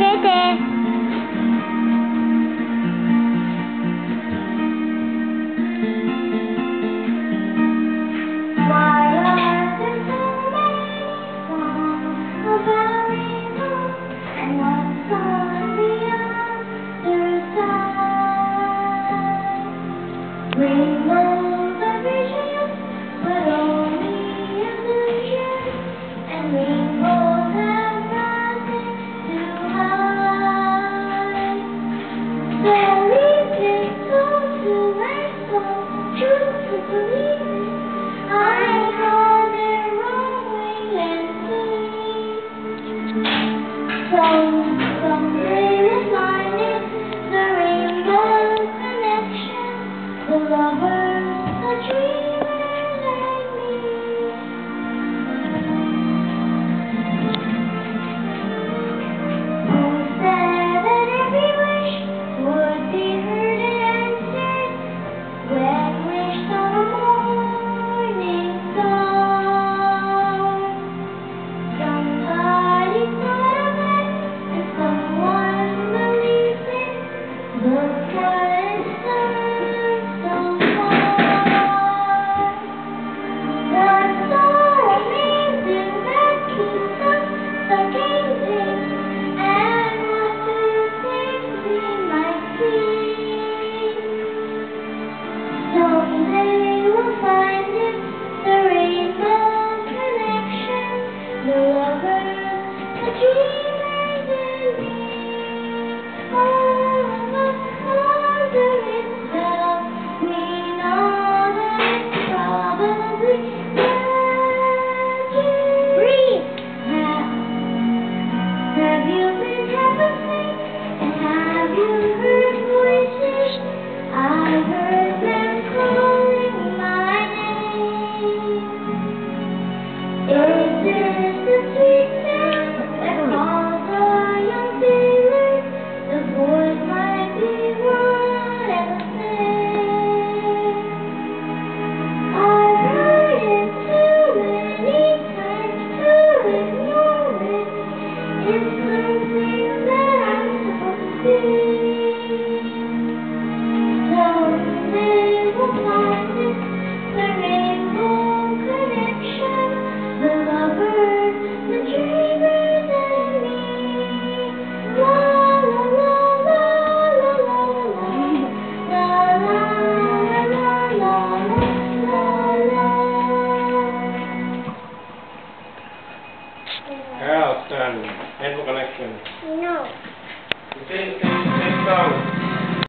Okay. Thank you. Outstanding. Handbook collection. No. Thank you.